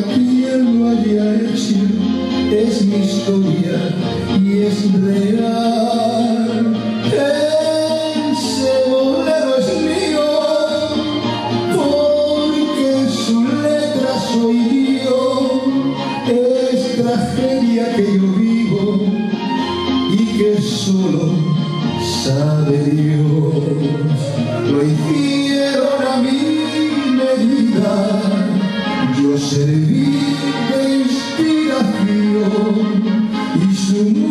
aquí lo haya hecho es mi historia y es real. Ese bolero es mío porque su letra soy yo. Es tragedia que yo vivo y que solo sabe Dios. Lo hicieron a mi medida yo seré Mm-hmm.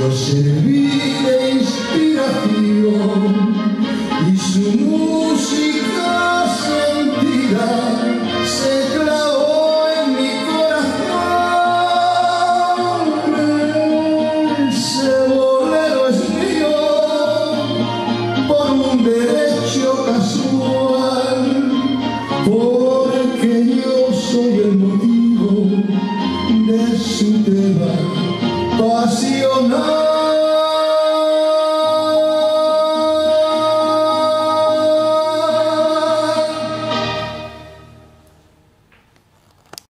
Yo serví